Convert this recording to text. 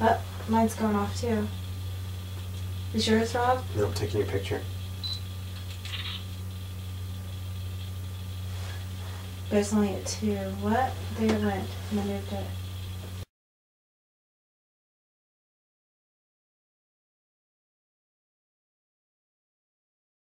Uh, mine's going off too. Is yours, Rob? No, I'm taking your picture. There's only a two. What? There it went. And I moved it.